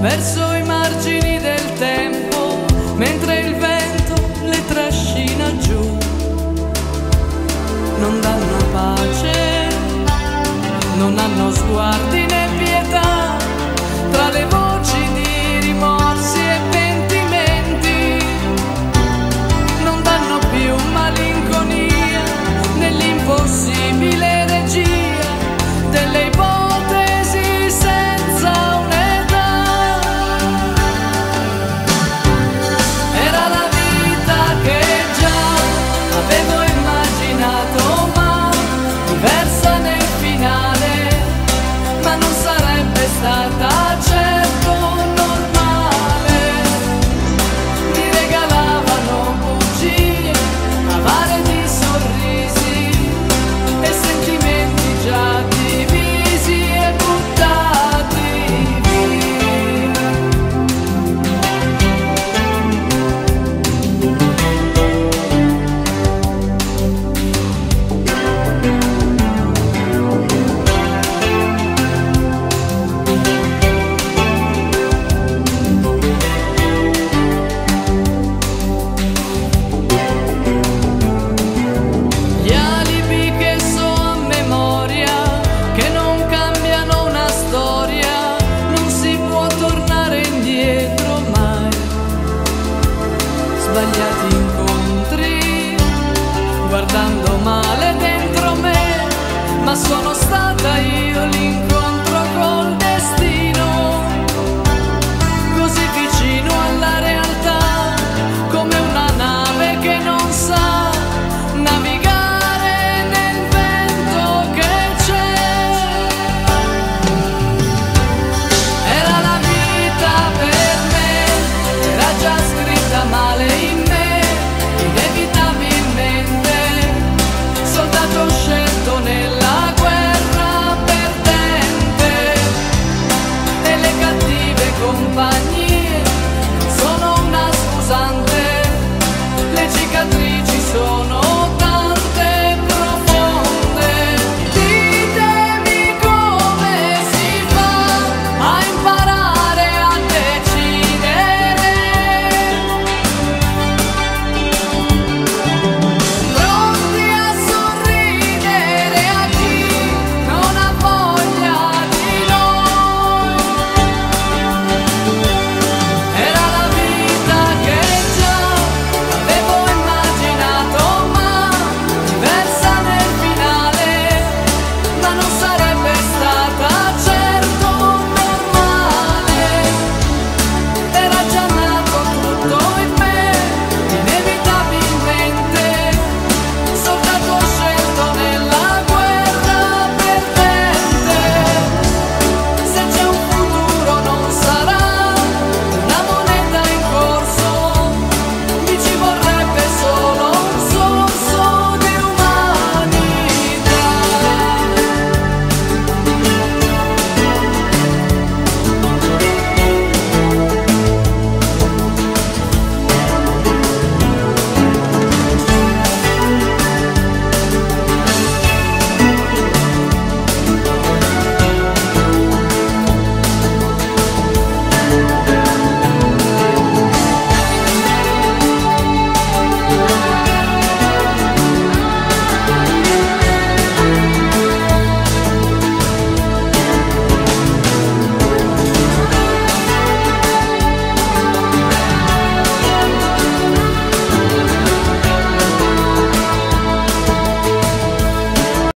verso i margini del tempo, mentre il vento le trascina giù. Non danno pace, non hanno sguardi